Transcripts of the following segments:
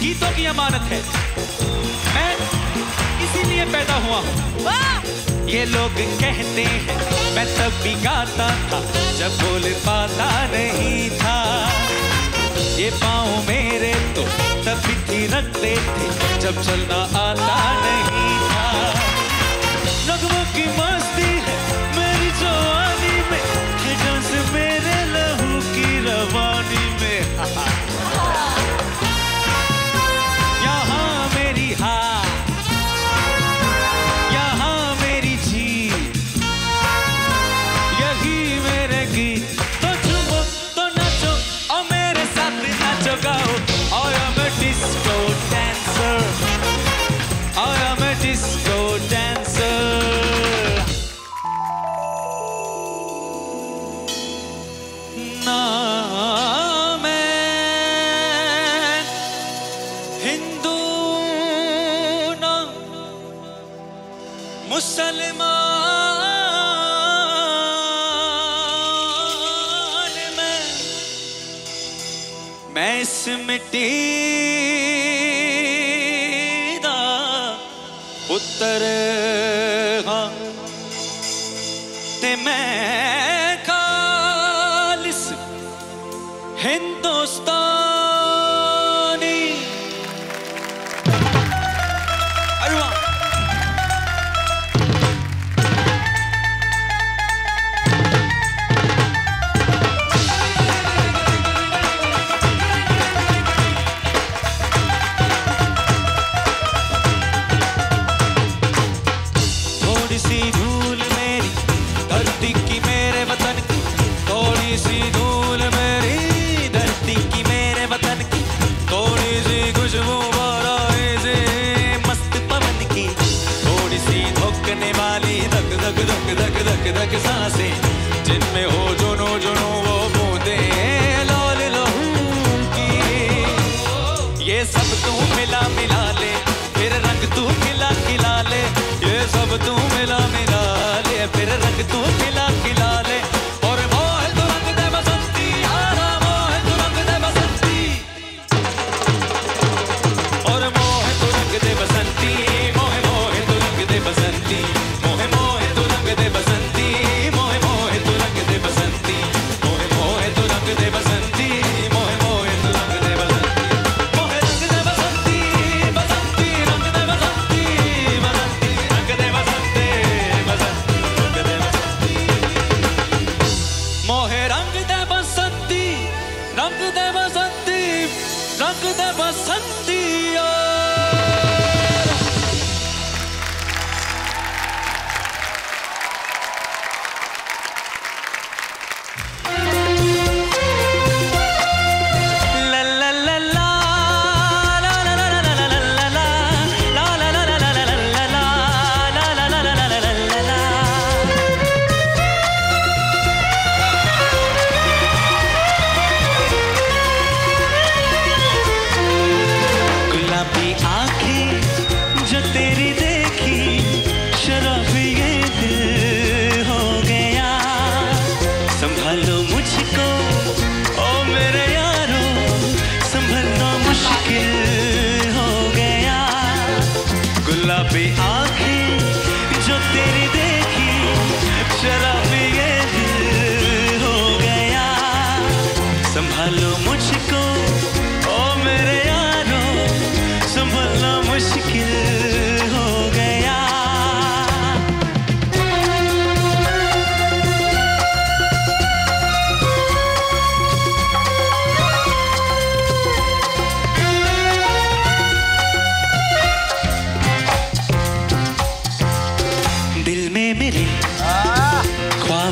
गीतों की अमानत है। मैं इसीलिए पैदा हुआ हूँ। ये लोग कहते हैं, मैं तब भी गाता था, जब बोल पाता नहीं था। ये पाँव मेरे तो तभी थी रखते थे। जब चलना आता नहीं मुसलमान मैं मैं इस मिट्टी ਦਾ ਪੁੱਤਰ सी धूल मेरी, धरती की मेरे वतन की, थोड़ी सी धूल मेरी, धरती की मेरे वतन की, थोड़ी सी खुशबू से मस्त पवन की, थोड़ी सी धोकने वाली धक धक धक धक धक धक साँसें, जिनमें हो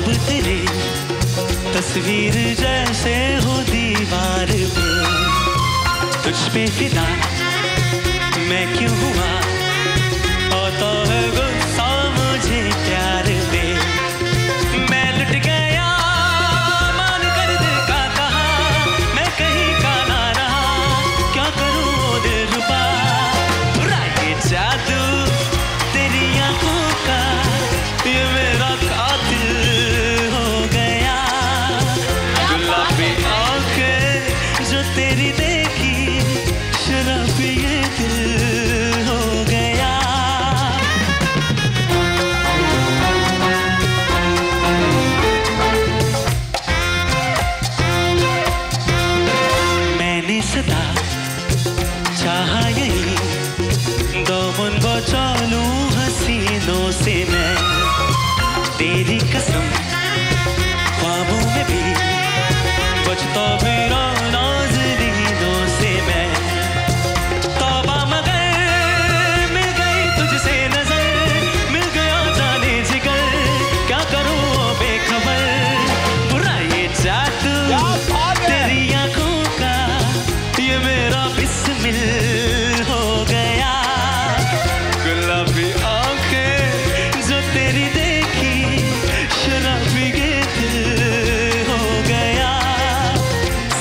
अब तस्वीर जैसे हो दीवार पे। तुझ पे फिदा मैं क्यों हुआ?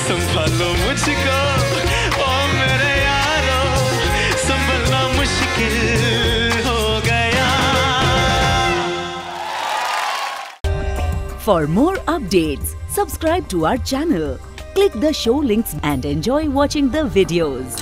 संभालो मुझको। ओ मेरे यारो, संभलना मुश्किल हो गया। For more updates subscribe to our channel click the show links and enjoy watching the videos